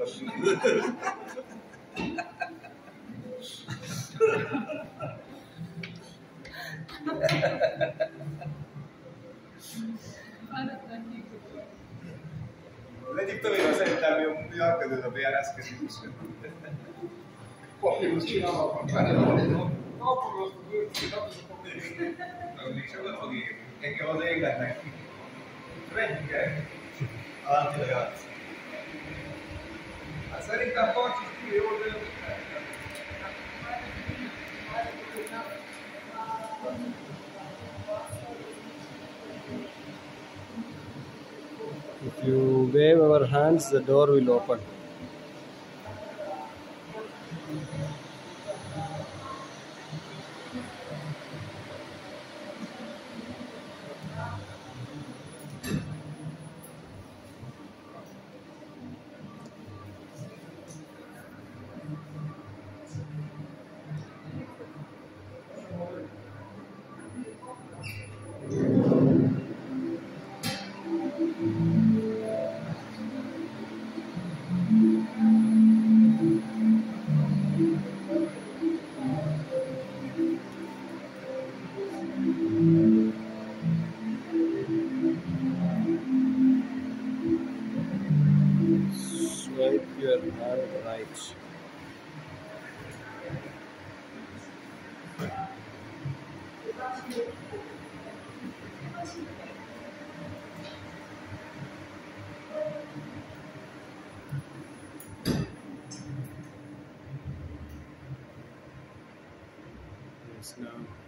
Az egyik tanéva szerintem jobb, hogy alkalmazott a BRS kezét is. Papírus csinálva. Alkalmaztuk őt, hogy a papírt. Megnézem, hogy engem az életnek. Menjünk el. Általában játszik. If you wave our hands, the door will open. Swipe your hand right. Yes, now.